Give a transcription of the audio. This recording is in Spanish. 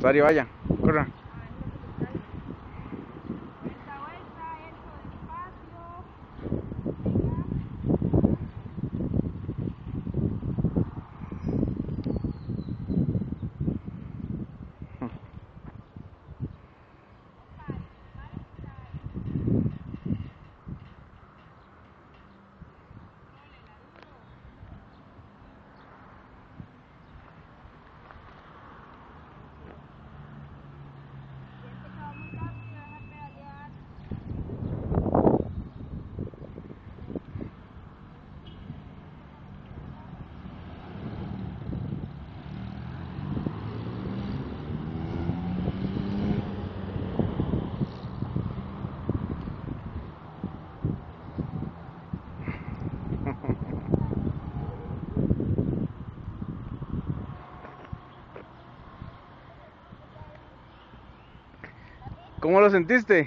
Dari, vaya, corra. ¿Cómo lo sentiste?